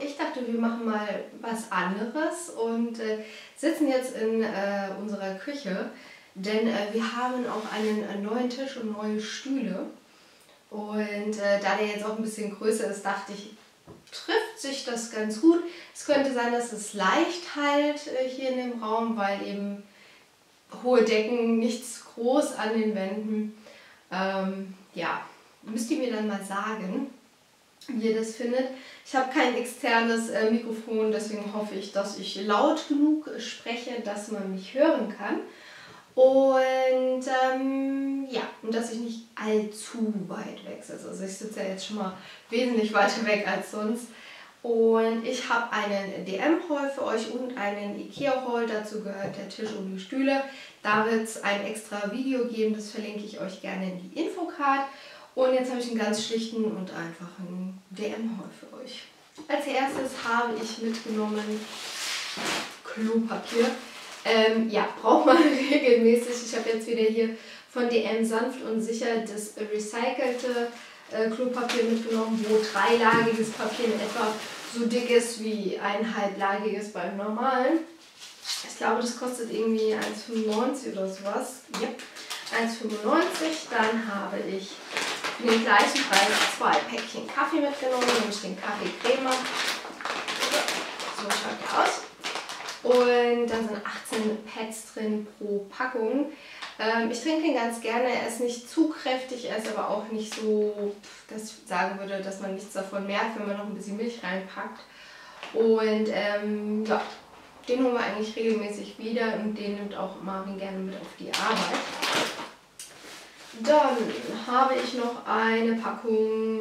ich dachte, wir machen mal was anderes und äh, sitzen jetzt in äh, unserer Küche, denn äh, wir haben auch einen äh, neuen Tisch und neue Stühle. Und äh, da der jetzt auch ein bisschen größer ist, dachte ich, trifft sich das ganz gut. Es könnte sein, dass es leicht halt äh, hier in dem Raum, weil eben hohe Decken, nichts groß an den Wänden. Ähm, ja, müsst ihr mir dann mal sagen wie ihr das findet. Ich habe kein externes äh, Mikrofon, deswegen hoffe ich, dass ich laut genug spreche, dass man mich hören kann. Und ähm, ja, und dass ich nicht allzu weit weg sitze. Also ich sitze ja jetzt schon mal wesentlich weiter weg als sonst. Und ich habe einen DM-Haul für euch und einen Ikea-Haul. Dazu gehört der Tisch und die Stühle. Da wird es ein extra Video geben, das verlinke ich euch gerne in die Infocard. Und jetzt habe ich einen ganz schlichten und einfachen DM-Haul für euch. Als erstes habe ich mitgenommen Klopapier. Ähm, ja, braucht man regelmäßig. Ich habe jetzt wieder hier von DM sanft und sicher das recycelte äh, Klopapier mitgenommen, wo dreilagiges Papier in etwa so dick ist wie ein halblagiges beim normalen. Ich glaube, das kostet irgendwie 1,95 oder sowas. Yep. 1,95. Dann habe ich für den gleichen Preis zwei Päckchen Kaffee mitgenommen, nämlich den Kaffee Crema. So schaut der aus. Und da sind 18 Pads drin pro Packung. Ähm, ich trinke ihn ganz gerne. Er ist nicht zu kräftig, er ist aber auch nicht so, dass ich sagen würde, dass man nichts davon merkt, wenn man noch ein bisschen Milch reinpackt. Und ähm, ja, den holen wir eigentlich regelmäßig wieder und den nimmt auch Marvin gerne mit auf die Arbeit. Dann habe ich noch eine Packung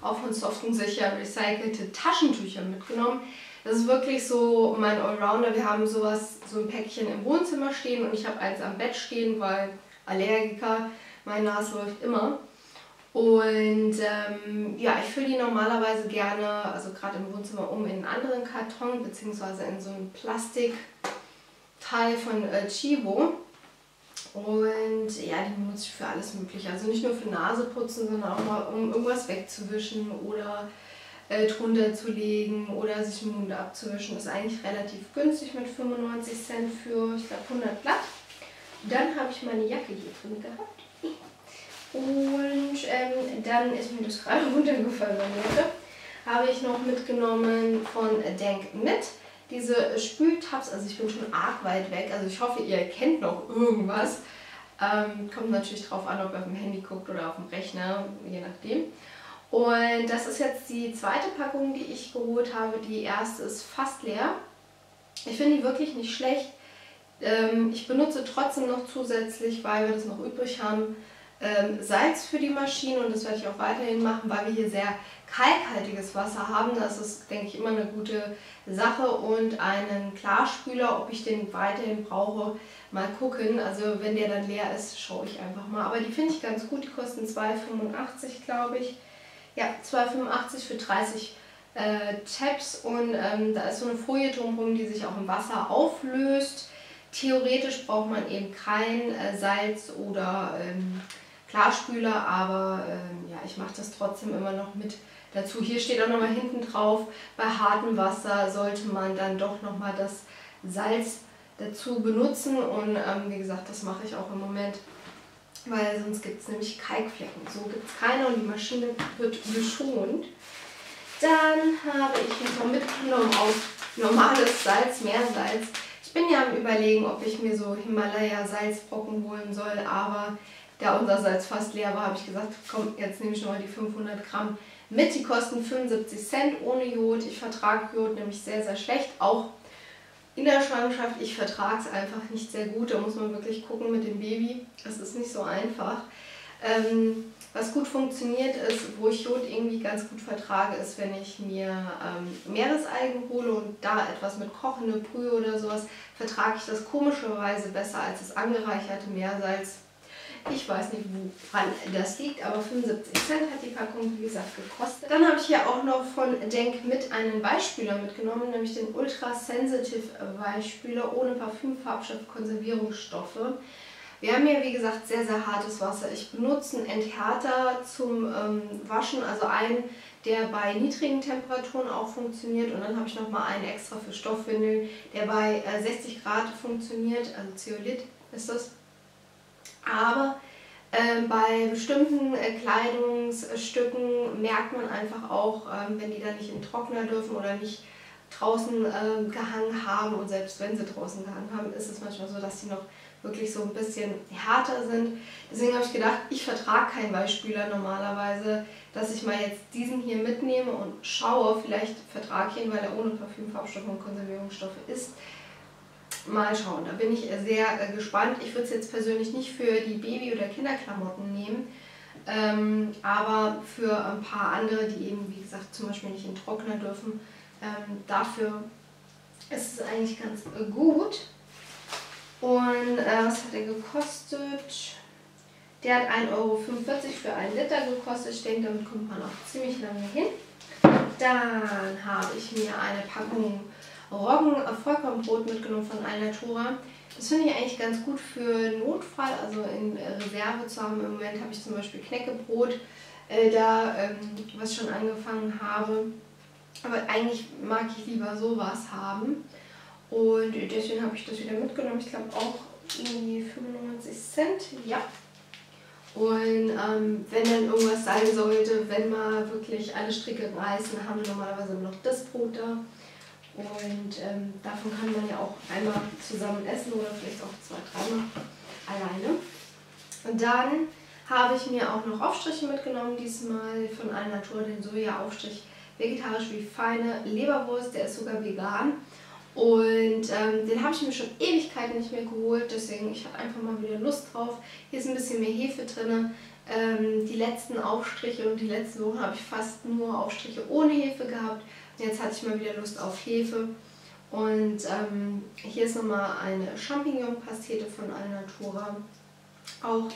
auch von Soft und Sicher recycelte Taschentücher mitgenommen. Das ist wirklich so mein Allrounder. Wir haben sowas, so ein Päckchen im Wohnzimmer stehen und ich habe eins am Bett stehen, weil Allergiker, meine Nase läuft immer. Und ähm, ja, ich fülle die normalerweise gerne, also gerade im Wohnzimmer, um in einen anderen Karton, beziehungsweise in so ein Plastikteil von äh, Chibo. Und ja, die benutze ich für alles Mögliche. Also nicht nur für Naseputzen, sondern auch mal, um irgendwas wegzuwischen oder äh, drunter zu legen oder sich den Mund abzuwischen. Ist eigentlich relativ günstig mit 95 Cent für, ich glaube, 100 Blatt. Dann habe ich meine Jacke hier drin gehabt. Und ähm, dann ist mir das gerade runtergefallen, meine Jacke. Habe ich noch mitgenommen von Denk mit diese Spültabs, also ich bin schon arg weit weg, also ich hoffe, ihr kennt noch irgendwas. Ähm, kommt natürlich drauf an, ob ihr auf dem Handy guckt oder auf dem Rechner, je nachdem. Und das ist jetzt die zweite Packung, die ich geholt habe. Die erste ist fast leer. Ich finde die wirklich nicht schlecht. Ähm, ich benutze trotzdem noch zusätzlich, weil wir das noch übrig haben, ähm, Salz für die Maschine und das werde ich auch weiterhin machen, weil wir hier sehr kalkhaltiges Wasser haben. Das ist, denke ich, immer eine gute Sache. Und einen Klarspüler, ob ich den weiterhin brauche, mal gucken. Also wenn der dann leer ist, schaue ich einfach mal. Aber die finde ich ganz gut. Die kosten 2,85 glaube ich. Ja, 2,85 für 30 äh, Tabs. Und ähm, da ist so eine Folie drumherum, die sich auch im Wasser auflöst. Theoretisch braucht man eben kein äh, Salz oder ähm, Klarspüler, aber ähm, ja, ich mache das trotzdem immer noch mit dazu. Hier steht auch nochmal hinten drauf, bei hartem Wasser sollte man dann doch nochmal das Salz dazu benutzen und ähm, wie gesagt, das mache ich auch im Moment, weil sonst gibt es nämlich Kalkflecken. So gibt es keine und die Maschine wird geschont. Dann habe ich noch mitgenommen auf normales Salz, Meersalz. Ich bin ja am überlegen, ob ich mir so Himalaya-Salzbrocken holen soll, aber da unser Salz fast leer war, habe ich gesagt, komm, jetzt nehme ich nochmal die 500 Gramm mit. Die kosten 75 Cent ohne Jod. Ich vertrage Jod nämlich sehr, sehr schlecht. Auch in der Schwangerschaft, ich vertrage es einfach nicht sehr gut. Da muss man wirklich gucken mit dem Baby. Das ist nicht so einfach. Ähm, was gut funktioniert ist, wo ich Jod irgendwie ganz gut vertrage, ist, wenn ich mir ähm, Meeresalgen hole und da etwas mit kochende Brühe oder sowas, vertrage ich das komischerweise besser als das angereicherte Meersalz. Ich weiß nicht, woran das liegt, aber 75 Cent hat die Packung, wie gesagt, gekostet. Dann habe ich hier auch noch von Denk mit einen Weichspüler mitgenommen, nämlich den Ultra Sensitive Weichspüler ohne Parfüm, Farbstoff, Konservierungsstoffe. Wir haben hier, wie gesagt, sehr, sehr hartes Wasser. Ich benutze einen Enthärter zum ähm, Waschen, also einen, der bei niedrigen Temperaturen auch funktioniert. Und dann habe ich nochmal einen extra für Stoffwindeln, der bei 60 äh, Grad funktioniert, also Zeolit ist das. Aber äh, bei bestimmten äh, Kleidungsstücken merkt man einfach auch, äh, wenn die dann nicht im Trockner dürfen oder nicht draußen ähm, gehangen haben und selbst wenn sie draußen gehangen haben, ist es manchmal so, dass sie noch wirklich so ein bisschen härter sind. Deswegen habe ich gedacht, ich vertrage keinen Weichspüler normalerweise, dass ich mal jetzt diesen hier mitnehme und schaue, vielleicht vertrage ich ihn, weil er ohne Parfüm, Farbstoffe und Konservierungsstoffe ist. Mal schauen, da bin ich sehr äh, gespannt. Ich würde es jetzt persönlich nicht für die Baby- oder Kinderklamotten nehmen, ähm, aber für ein paar andere, die eben, wie gesagt, zum Beispiel nicht in Trockner dürfen, ähm, dafür ist es eigentlich ganz äh, gut. Und äh, was hat er gekostet? Der hat 1,45 Euro für einen Liter gekostet. Ich denke, damit kommt man auch ziemlich lange hin. Dann habe ich mir eine Packung Roggen-Vollkornbrot mitgenommen von Alnatura. Das finde ich eigentlich ganz gut für Notfall, also in Reserve zu haben. Im Moment habe ich zum Beispiel Knäckebrot äh, da, ähm, was schon angefangen habe. Aber eigentlich mag ich lieber sowas haben. Und deswegen habe ich das wieder mitgenommen. Ich glaube auch irgendwie 95 Cent. Ja. Und ähm, wenn dann irgendwas sein sollte, wenn mal wirklich alle Stricke reißen, haben wir normalerweise noch das Brot da. Und ähm, davon kann man ja auch einmal zusammen essen oder vielleicht auch zwei, dreimal alleine. Und dann habe ich mir auch noch Aufstriche mitgenommen, diesmal von Alnatur, den Soja-Aufstrich vegetarisch wie feine Leberwurst, der ist sogar vegan. Und ähm, den habe ich mir schon Ewigkeiten nicht mehr geholt, deswegen ich habe einfach mal wieder Lust drauf. Hier ist ein bisschen mehr Hefe drin. Ähm, die letzten Aufstriche und die letzten Wochen habe ich fast nur Aufstriche ohne Hefe gehabt. Und jetzt hatte ich mal wieder Lust auf Hefe. Und ähm, hier ist nochmal eine Champignon-Pastete von Alnatura, auch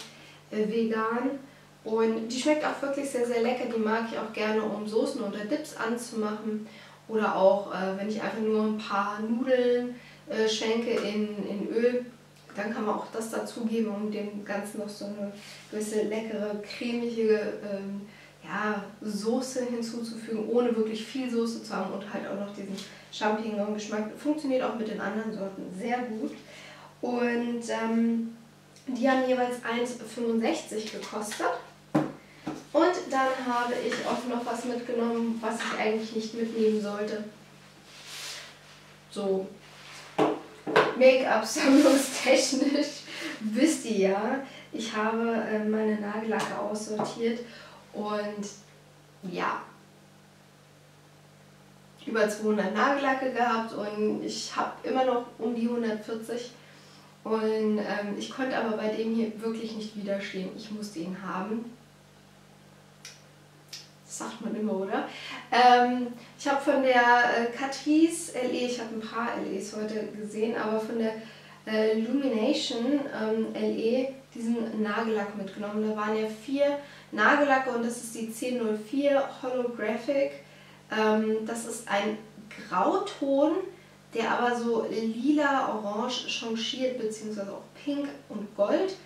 äh, vegan. Und die schmeckt auch wirklich sehr, sehr lecker. Die mag ich auch gerne, um Soßen oder Dips anzumachen. Oder auch, äh, wenn ich einfach nur ein paar Nudeln äh, schenke in, in Öl, dann kann man auch das dazugeben, um dem Ganzen noch so eine gewisse leckere, cremige ähm, ja, Soße hinzuzufügen, ohne wirklich viel Soße zu haben und halt auch noch diesen Champignon-Geschmack. Funktioniert auch mit den anderen Sorten sehr gut. Und ähm, die haben jeweils 1,65 gekostet. Und dann habe ich auch noch was mitgenommen, was ich eigentlich nicht mitnehmen sollte. So, Make-up-sammlungstechnisch wisst ihr ja, ich habe äh, meine Nagellacke aussortiert und ja, über 200 Nagellacke gehabt und ich habe immer noch um die 140 und ähm, ich konnte aber bei dem hier wirklich nicht widerstehen. Ich musste ihn haben sagt man immer, oder? Ähm, ich habe von der äh, Catrice LE, ich habe ein paar LEs heute gesehen, aber von der äh, Lumination ähm, LE diesen Nagellack mitgenommen. Da waren ja vier Nagellacke und das ist die 1004 Holographic. Ähm, das ist ein Grauton, der aber so lila-orange changiert, beziehungsweise auch pink und gold.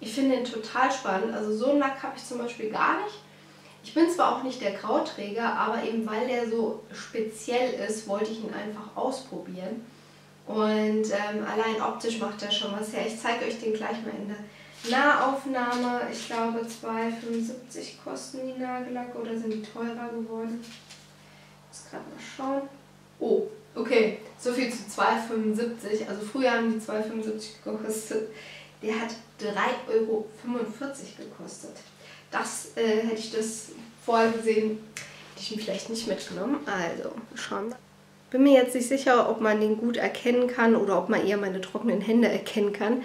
Ich finde den total spannend. Also so einen Lack habe ich zum Beispiel gar nicht. Ich bin zwar auch nicht der Grauträger, aber eben weil der so speziell ist, wollte ich ihn einfach ausprobieren. Und ähm, allein optisch macht er schon was her. Ich zeige euch den gleich mal in der Nahaufnahme. Ich glaube 2,75 kosten die Nagellacke oder sind die teurer geworden? Ich muss gerade mal schauen. Oh, okay, so viel zu 2,75. Also früher haben die 2,75 gekostet. Der hat 3,45 Euro gekostet das äh, hätte ich das vorher gesehen, hätte ich ihn vielleicht nicht mitgenommen. Also, schauen wir. Bin mir jetzt nicht sicher, ob man den gut erkennen kann oder ob man eher meine trockenen Hände erkennen kann.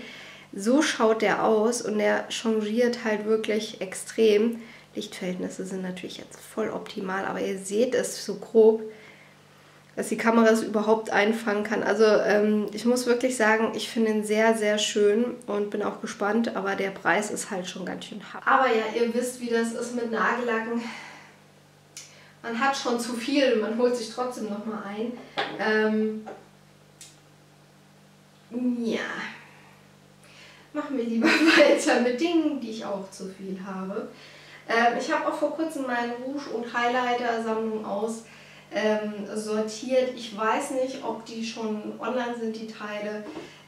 So schaut der aus und der changiert halt wirklich extrem. Lichtverhältnisse sind natürlich jetzt voll optimal, aber ihr seht es so grob dass die Kamera es überhaupt einfangen kann. Also ähm, ich muss wirklich sagen, ich finde ihn sehr, sehr schön und bin auch gespannt, aber der Preis ist halt schon ganz schön hart. Aber ja, ihr wisst, wie das ist mit Nagellacken. Man hat schon zu viel und man holt sich trotzdem nochmal ein. Ähm, ja, machen wir lieber weiter mit Dingen, die ich auch zu viel habe. Ähm, ich habe auch vor kurzem meine Rouge- und Highlighter-Sammlung aus ähm, sortiert. Ich weiß nicht, ob die schon online sind, die Teile,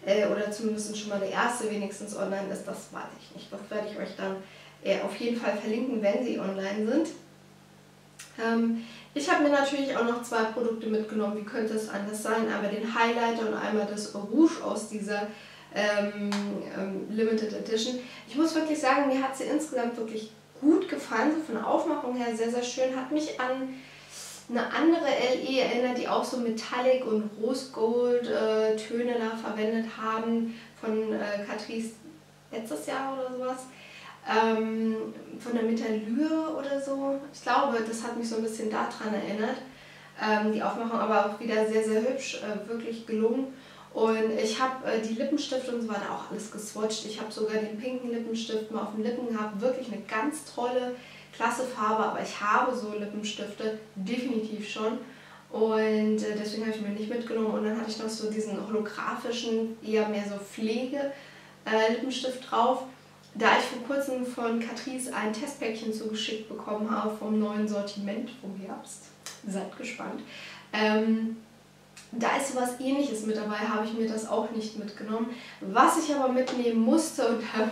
äh, oder zumindest schon mal der erste wenigstens online ist. Das weiß ich nicht. Das werde ich euch dann äh, auf jeden Fall verlinken, wenn sie online sind. Ähm, ich habe mir natürlich auch noch zwei Produkte mitgenommen, wie könnte es anders sein, einmal den Highlighter und einmal das Rouge aus dieser ähm, ähm, Limited Edition. Ich muss wirklich sagen, mir hat sie insgesamt wirklich gut gefallen, so von der Aufmachung her sehr, sehr schön. Hat mich an eine andere LE erinnert, die auch so Metallic und Rose Gold äh, Töne da verwendet haben von äh, Catrice letztes Jahr oder sowas. Ähm, von der Metallure oder so. Ich glaube, das hat mich so ein bisschen daran erinnert. Ähm, die Aufmachung aber auch wieder sehr, sehr hübsch, äh, wirklich gelungen. Und ich habe äh, die Lippenstift und so weiter auch alles geswatcht. Ich habe sogar den pinken Lippenstift mal auf den Lippen gehabt. Wirklich eine ganz tolle, klasse Farbe. Aber ich habe so Lippenstifte definitiv schon. Und äh, deswegen habe ich mir nicht mitgenommen. Und dann hatte ich noch so diesen holographischen, eher mehr so Pflege-Lippenstift äh, drauf. Da ich vor kurzem von Catrice ein Testpäckchen zugeschickt bekommen habe vom neuen Sortiment vom Herbst. Seid gespannt. Ähm, da ist sowas ähnliches mit dabei, habe ich mir das auch nicht mitgenommen. Was ich aber mitnehmen musste und da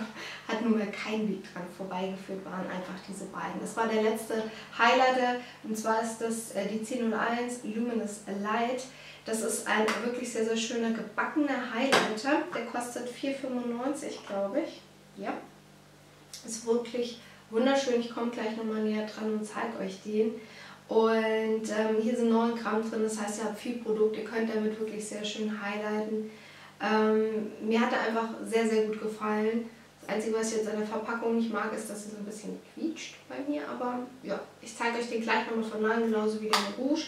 hat nun mal kein Weg dran vorbeigeführt, waren einfach diese beiden. Das war der letzte Highlighter und zwar ist das äh, die 1001 Luminous Light. Das ist ein wirklich sehr, sehr schöner gebackener Highlighter. Der kostet 4,95 glaube ich. Ja, ist wirklich wunderschön. Ich komme gleich nochmal näher dran und zeige euch den. Und ähm, hier sind 9 Gramm drin, das heißt, ihr habt viel Produkt, ihr könnt damit wirklich sehr schön highlighten. Ähm, mir hat er einfach sehr, sehr gut gefallen. Das Einzige, was ich jetzt an der Verpackung nicht mag, ist, dass sie so ein bisschen quietscht bei mir. Aber ja, ich zeige euch den gleich nochmal von nahen, genauso wie den Rouge.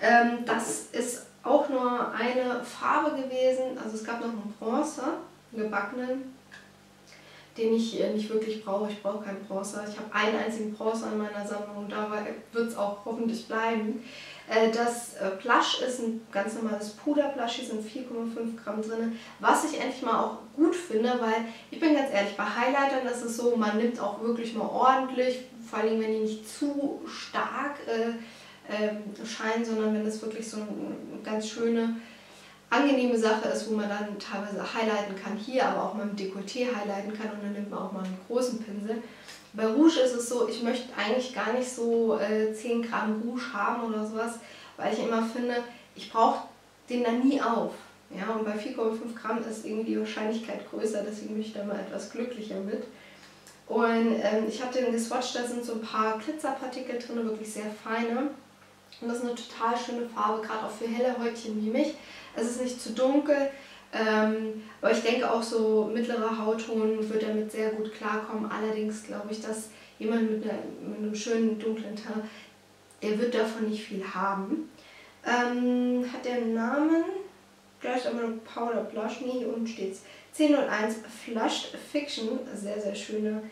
Ähm, das ist auch nur eine Farbe gewesen. Also es gab noch einen Bronze, einen gebackenen den ich äh, nicht wirklich brauche. Ich brauche keinen Bronzer. Ich habe einen einzigen Bronzer in meiner Sammlung dabei wird es auch hoffentlich bleiben. Äh, das äh, Blush ist ein ganz normales Puderblush, hier sind 4,5 Gramm drin, was ich endlich mal auch gut finde, weil ich bin ganz ehrlich, bei Highlightern ist es so, man nimmt auch wirklich mal ordentlich, vor allem wenn die nicht zu stark äh, äh, scheinen, sondern wenn es wirklich so eine ganz schöne angenehme Sache ist, wo man dann teilweise highlighten kann, hier aber auch mit Dekolleté highlighten kann und dann nimmt man auch mal einen großen Pinsel. Bei Rouge ist es so, ich möchte eigentlich gar nicht so äh, 10 Gramm Rouge haben oder sowas, weil ich immer finde, ich brauche den dann nie auf. Ja, und bei 4,5 Gramm ist irgendwie die Wahrscheinlichkeit größer, deswegen bin ich da mal etwas glücklicher mit. Und ähm, ich habe den geswatcht, da sind so ein paar Glitzerpartikel drin, wirklich sehr feine. Und das ist eine total schöne Farbe, gerade auch für helle Häutchen wie mich. Es ist nicht zu dunkel, ähm, aber ich denke auch so mittlerer Hautton wird damit sehr gut klarkommen. Allerdings glaube ich, dass jemand mit, einer, mit einem schönen dunklen Teint, der wird davon nicht viel haben. Ähm, hat der Namen, gleich einmal Powder Blush, nee, hier unten steht es. 1001 Flushed Fiction, sehr, sehr schöne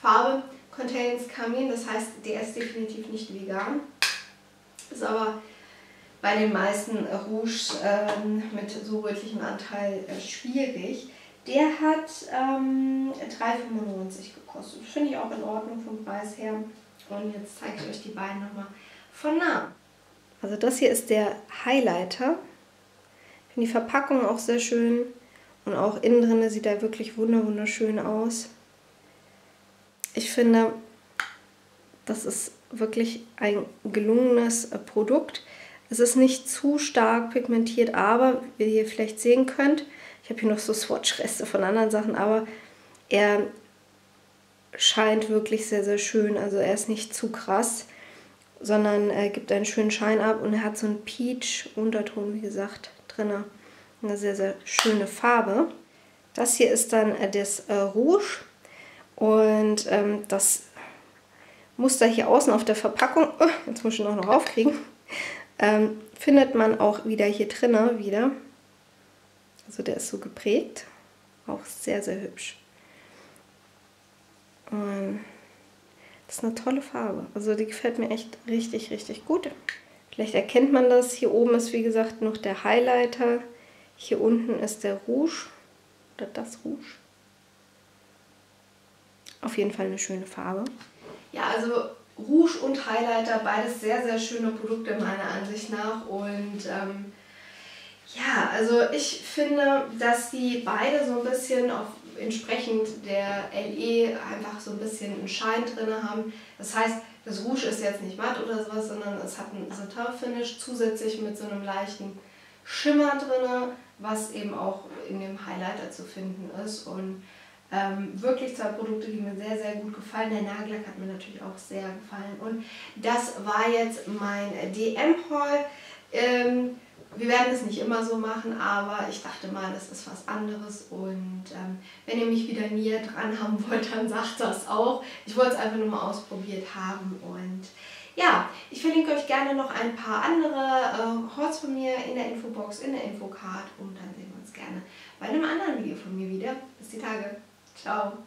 Farbe. Contains Kamin, das heißt, der ist definitiv nicht vegan. Ist aber bei den meisten Rouges ähm, mit so rötlichem Anteil äh, schwierig. Der hat ähm, 3,95 gekostet. Finde ich auch in Ordnung vom Preis her. Und jetzt zeige ich euch die beiden nochmal von nah. Also das hier ist der Highlighter. Ich finde die Verpackung auch sehr schön. Und auch innen drin sieht er wirklich wunderschön aus. Ich finde, das ist wirklich ein gelungenes äh, Produkt. Es ist nicht zu stark pigmentiert, aber wie ihr vielleicht sehen könnt, ich habe hier noch so Swatch-Reste von anderen Sachen, aber er scheint wirklich sehr, sehr schön. Also er ist nicht zu krass, sondern er gibt einen schönen Schein ab und er hat so einen Peach-Unterton, wie gesagt, drin. Eine sehr, sehr schöne Farbe. Das hier ist dann äh, das äh, Rouge und ähm, das Muster hier außen auf der Verpackung, jetzt muss ich noch, noch aufkriegen, ähm, findet man auch wieder hier drinnen wieder. Also der ist so geprägt. Auch sehr, sehr hübsch. Und das ist eine tolle Farbe. Also die gefällt mir echt richtig, richtig gut. Vielleicht erkennt man das. Hier oben ist wie gesagt noch der Highlighter. Hier unten ist der Rouge. Oder das Rouge. Auf jeden Fall eine schöne Farbe. ja, also Rouge und Highlighter, beides sehr, sehr schöne Produkte meiner Ansicht nach. Und ähm, ja, also ich finde, dass die beide so ein bisschen auf, entsprechend der LE einfach so ein bisschen einen Schein drin haben. Das heißt, das Rouge ist jetzt nicht matt oder sowas, sondern es hat einen Satin-Finish zusätzlich mit so einem leichten Schimmer drin, was eben auch in dem Highlighter zu finden ist. Und ähm, wirklich zwei Produkte, die mir sehr, sehr gut gefallen. Der Nagellack hat mir natürlich auch sehr gefallen. Und das war jetzt mein DM-Haul. Ähm, wir werden es nicht immer so machen, aber ich dachte mal, das ist was anderes. Und ähm, wenn ihr mich wieder näher dran haben wollt, dann sagt das auch. Ich wollte es einfach nur mal ausprobiert haben. Und ja, ich verlinke euch gerne noch ein paar andere äh, von mir in der Infobox, in der Infocard. Und dann sehen wir uns gerne bei einem anderen Video von mir wieder. Bis die Tage. Ciao.